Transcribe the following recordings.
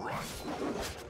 Run!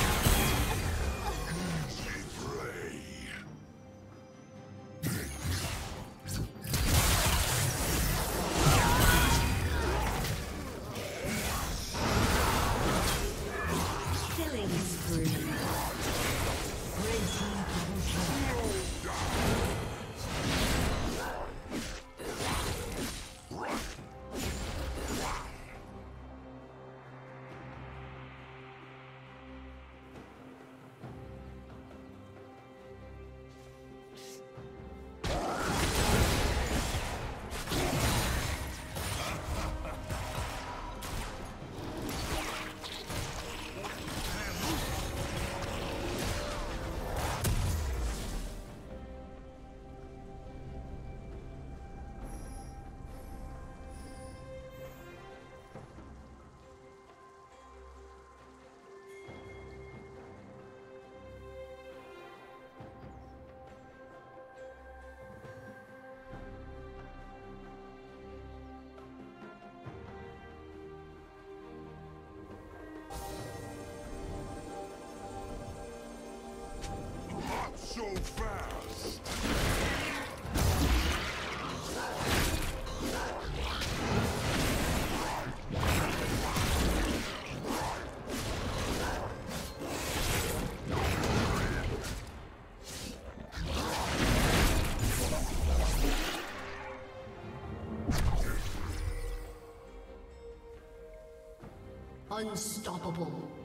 Unstoppable.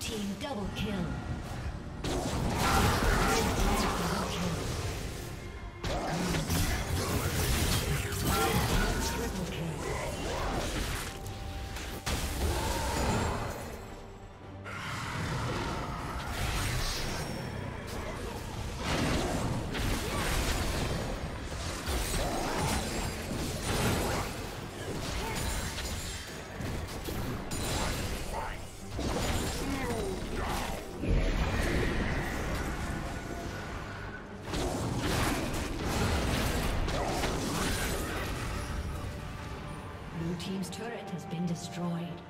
Team double kill. Destroyed.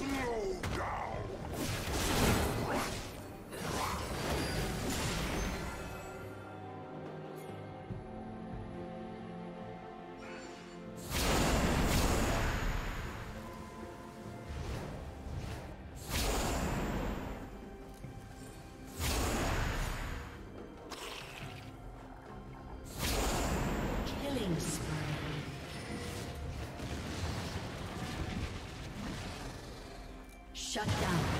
Slow Shut down.